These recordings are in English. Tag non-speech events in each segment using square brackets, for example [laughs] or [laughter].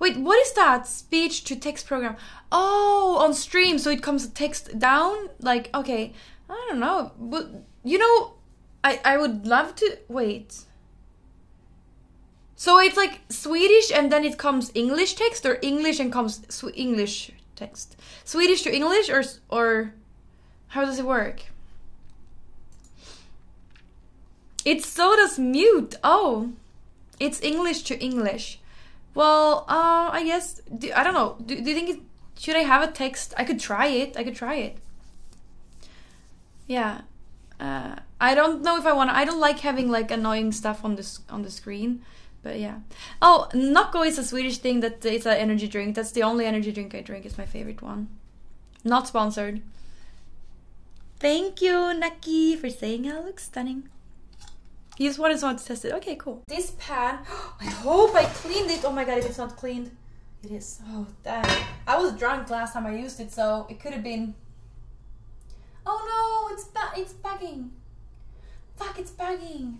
Wait, what is that? Speech to text program. Oh, on stream, so it comes text down? Like, okay. I don't know. But, you know, I, I would love to. Wait. So it's like Swedish and then it comes English text, or English and comes Sw- English text? Swedish to English, or, or how does it work? It's so does mute. Oh, it's English to English. Well, uh, I guess do, I don't know. Do, do you think it, should I have a text? I could try it. I could try it. Yeah. Uh, I don't know if I want. I don't like having like annoying stuff on this on the screen. But yeah. Oh, Nocco is a Swedish thing that it's an energy drink. That's the only energy drink I drink. It's my favorite one. Not sponsored. Thank you, Naki, for saying I look stunning. He just wanted someone to test it. Okay, cool. This pan, [gasps] I hope I cleaned it. Oh my god, if it's not cleaned. It is. Oh, damn. I was drunk last time I used it, so it could have been. Oh no, it's ba- it's bugging. Fuck, it's bugging.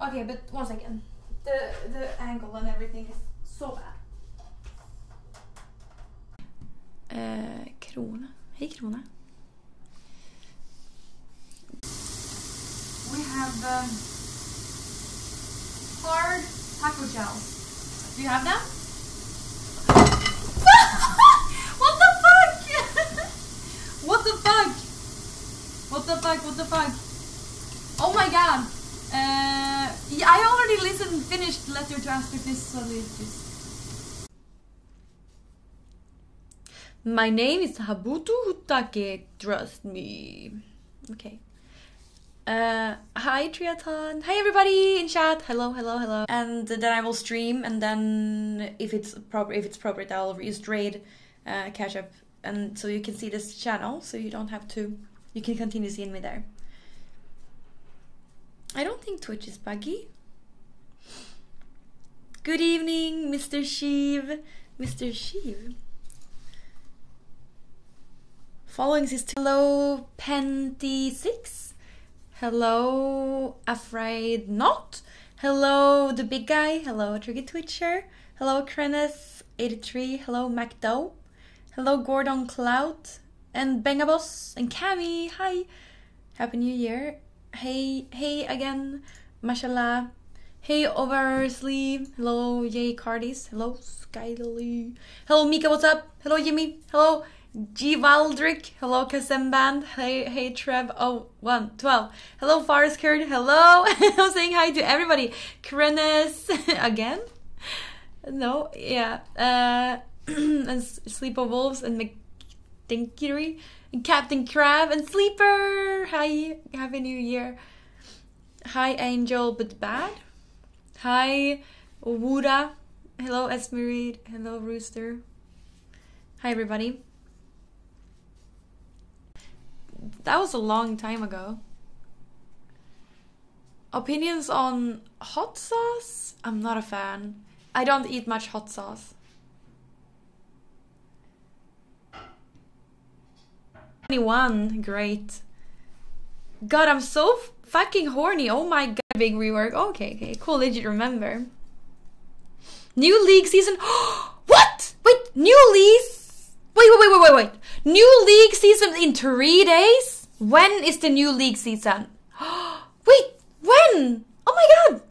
Okay, but one second. The the angle and everything is so bad. Eh, Krona. Hej Krona. We have um, hard taco shells. Do you have them? [laughs] what the fuck? [laughs] what the fuck? What the fuck? What the fuck? Oh my god. Uh, yeah, I already listened, and finished letter to ask if this so this. My name is Habutu Hutake. Trust me. Okay. Uh, hi Triathlon. Hi everybody in chat. Hello, hello, hello. And then I will stream, and then if it's proper, if it's appropriate, I'll use uh, catch up, and so you can see this channel, so you don't have to. You can continue seeing me there. I don't think Twitch is buggy. Good evening, Mr. Sheev. Mr. Sheev. Following is hello Penty6. Hello Afraid Not. Hello the big guy. Hello Trigger Twitcher. Hello Kreneth83. Hello MacDo. Hello Gordon Cloud. And Bengabos and Cami. Hi. Happy New Year. Hey, hey again. Mashallah. Hey Oversleeve. Hello Jay Cardis. Hello Skyly. Hello Mika, what's up? Hello Jimmy. Hello G Valdrick. Hello Kazemband. Hey hey Trev. Oh one twelve. Hello Forest Kurd. Hello. [laughs] I'm saying hi to everybody. Krenes [laughs] again. No, yeah. Uh [clears throat] and Sleep of Wolves and McDinkery and Captain Crab and Sleeper. Hi, Happy New Year. Hi, Angel, but bad. Hi, Wuda. Hello, Esmerid. Hello, Rooster. Hi, everybody. That was a long time ago. Opinions on hot sauce? I'm not a fan. I don't eat much hot sauce. 21, great. God, I'm so fucking horny. Oh my god, big rework. Okay, okay, cool. Did you remember? New league season. [gasps] what? Wait, new league. Wait, wait, wait, wait, wait, wait. New league season in three days? When is the new league season? [gasps] wait, when? Oh my god.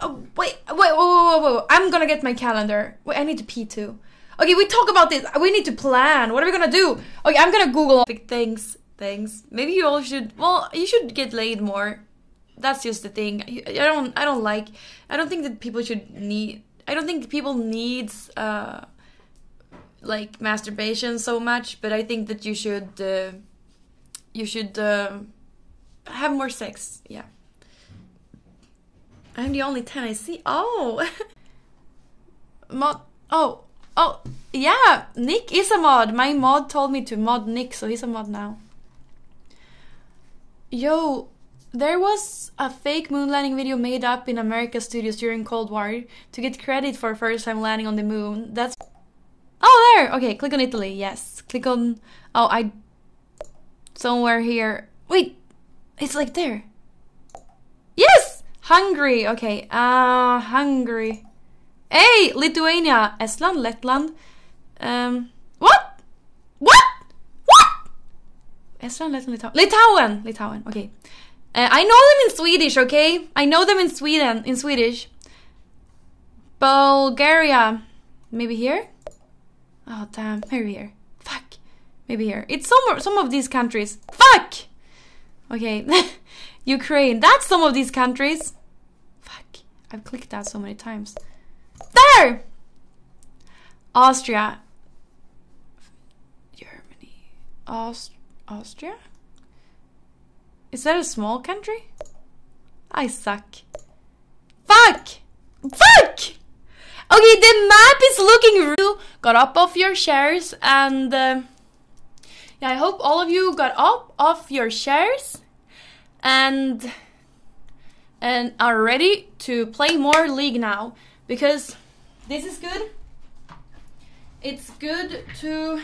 Oh, wait, wait, wait, wait, wait, wait. I'm gonna get my calendar. Wait, I need to pee too. Okay, we talk about this. We need to plan. What are we gonna do? Okay, I'm gonna Google things. Things. Maybe you all should. Well, you should get laid more. That's just the thing. I don't. I don't like. I don't think that people should need. I don't think people needs uh like masturbation so much. But I think that you should. Uh, you should uh, have more sex. Yeah. I'm the only 10 I see. Oh! [laughs] mod. Oh, oh, yeah! Nick is a mod. My mod told me to mod Nick, so he's a mod now. Yo, there was a fake moon landing video made up in America studios during Cold War to get credit for first time landing on the moon. That's. Oh, there! Okay, click on Italy. Yes. Click on. Oh, I. Somewhere here. Wait! It's like there. Yes! Hungary. Okay. Uh, Hungary. Hey, Lithuania, Estland, Letland. Um, what? What? What? Estland, Letland, Litauen. Litauen, Litauen. Okay. Uh, I know them in Swedish. Okay, I know them in Sweden in Swedish. Bulgaria, maybe here. Oh damn, maybe here. Fuck, maybe here. It's some some of these countries. Fuck. Okay, [laughs] Ukraine. That's some of these countries. Fuck, I've clicked that so many times. There! Austria. Germany. Aust Austria? Is that a small country? I suck. Fuck! Fuck! Okay, the map is looking real. Got up off your shares and uh, yeah, I hope all of you got up off your shares and and are ready to play more League now because this is good. It's good to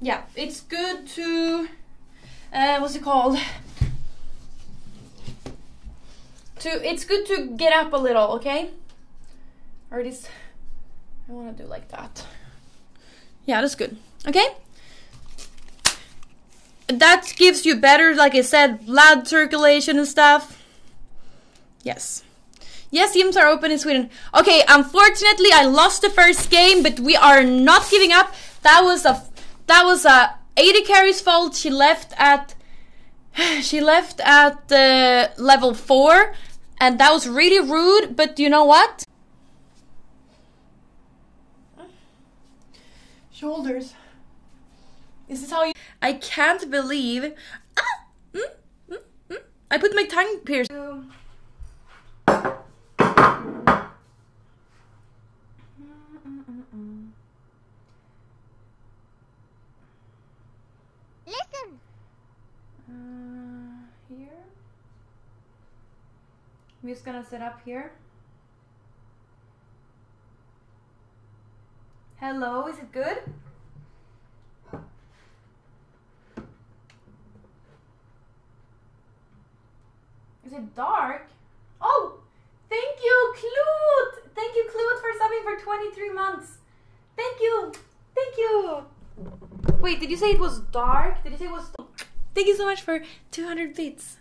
yeah, it's good to uh, what's it called? To it's good to get up a little, okay? Or this I want to do like that. Yeah, that's good. Okay? That gives you better, like I said, blood circulation and stuff. Yes. Yes, gyms are open in Sweden. Okay, unfortunately, I lost the first game, but we are not giving up. That was a that was a AD carry's fault. She left at [sighs] she left at uh, level four, and that was really rude. But you know what? Shoulders. Is this how you? I can't believe. Ah! Mm, mm, mm. I put my tongue pierced. Listen. Uh, here. I'm just gonna sit up here. Hello, is it good? Is it dark? Oh, thank you, Clute! Thank you, Clute, for subbing for 23 months. Thank you, thank you. Wait, did you say it was dark? Did you say it was? Thank you so much for 200 bits.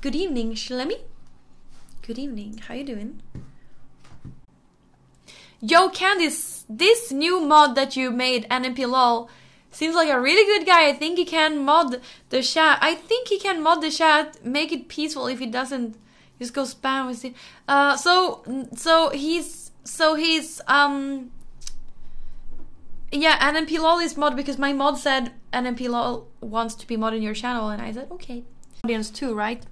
Good evening, Shlemi. Good evening. How you doing? Yo, Candice, this new mod that you made, NMP LOL, seems like a really good guy. I think he can mod the chat. I think he can mod the chat, make it peaceful if he doesn't just go spam with it. Uh, so, so he's, so he's, um, yeah, NMP LOL is mod because my mod said NMP LOL wants to be mod in your channel, and I said okay. Audience too, right?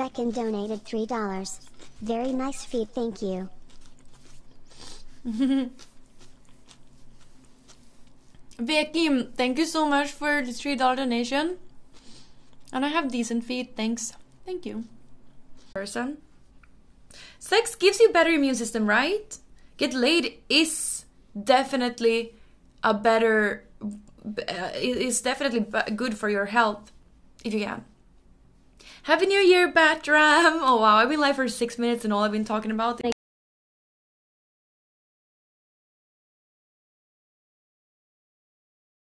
Becken donated $3. Very nice feed, thank you. [laughs] Vekim, thank you so much for the three dollar donation. And I have decent feet, thanks. Thank you. Person. Sex gives you better immune system, right? Get laid is definitely a better uh, is definitely good for your health if you can. Happy New Year, Batram! Oh wow, I've been live for six minutes and all I've been talking about